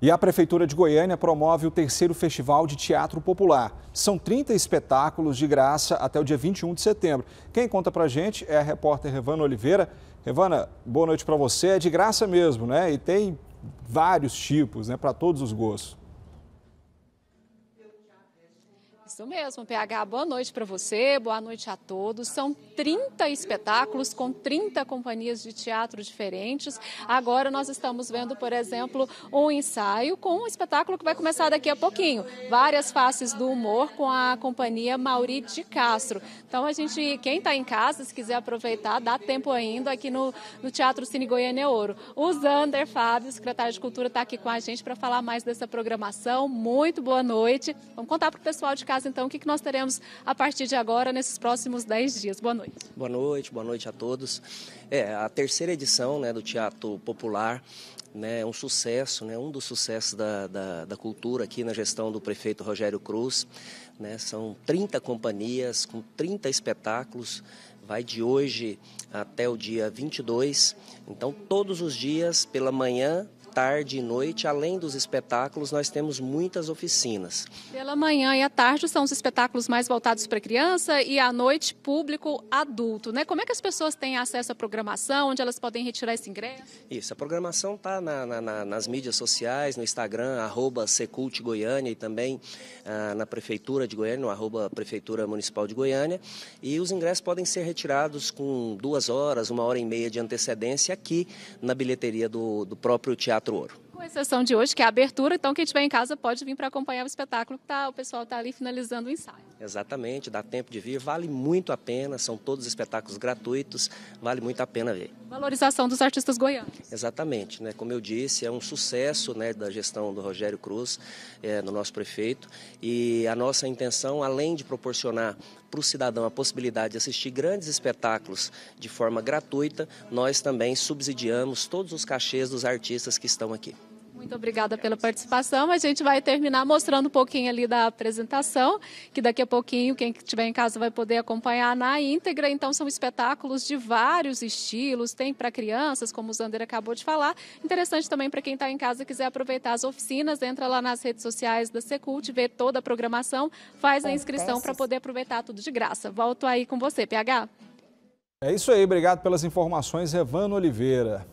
E a Prefeitura de Goiânia promove o terceiro Festival de Teatro Popular. São 30 espetáculos de graça até o dia 21 de setembro. Quem conta pra gente é a repórter Revana Oliveira. Revana, boa noite para você. É de graça mesmo, né? E tem vários tipos, né? Para todos os gostos. Isso mesmo, PH. Boa noite para você, boa noite a todos. São 30 espetáculos com 30 companhias de teatro diferentes. Agora nós estamos vendo, por exemplo, um ensaio com um espetáculo que vai começar daqui a pouquinho. Várias faces do humor com a companhia Mauri de Castro. Então a gente, quem está em casa, se quiser aproveitar, dá tempo ainda aqui no, no Teatro Cine Goiânia Ouro. O Zander Fábio, secretário de Cultura, está aqui com a gente para falar mais dessa programação. Muito boa noite. Vamos contar para o pessoal de casa então, o que nós teremos a partir de agora, nesses próximos 10 dias. Boa noite. Boa noite, boa noite a todos. É, a terceira edição né, do Teatro Popular né, é um sucesso, né, um dos sucessos da, da, da, cultura aqui na gestão do prefeito Rogério Cruz. Né, são 30 companhias com 30 espetáculos, vai de hoje até o dia 22. Então, todos os dias, pela manhã, tarde e noite, além dos espetáculos, nós temos muitas oficinas. Pela manhã e à tarde são os espetáculos mais voltados para criança e à noite público adulto, né? Como é que as pessoas têm acesso à programação, onde elas podem retirar esse ingresso? Isso, a programação está na, na, nas mídias sociais, no Instagram, arroba Secult Goiânia e também ah, na Prefeitura de Goiânia, no arroba Prefeitura Municipal de Goiânia. E os ingressos podem ser retirados com duas horas, uma hora e meia de antecedência aqui na bilheteria do, do próprio Teatro Ouro. Com exceção de hoje, que é a abertura, então quem estiver em casa pode vir para acompanhar o espetáculo, que tá, o pessoal está ali finalizando o ensaio. Exatamente, dá tempo de vir, vale muito a pena, são todos espetáculos gratuitos, vale muito a pena ver. Valorização dos artistas goianos. Exatamente, né? como eu disse, é um sucesso né, da gestão do Rogério Cruz, é, no nosso prefeito, e a nossa intenção, além de proporcionar para o cidadão a possibilidade de assistir grandes espetáculos de forma gratuita, nós também subsidiamos todos os cachês dos artistas que estão aqui. Muito obrigada pela participação. A gente vai terminar mostrando um pouquinho ali da apresentação, que daqui a pouquinho quem estiver em casa vai poder acompanhar na íntegra. Então são espetáculos de vários estilos, tem para crianças, como o Zander acabou de falar. Interessante também para quem está em casa e quiser aproveitar as oficinas, entra lá nas redes sociais da Secult, vê toda a programação, faz a inscrição para poder aproveitar tudo de graça. Volto aí com você, PH. É isso aí, obrigado pelas informações, Evano Oliveira.